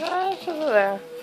Där, så där.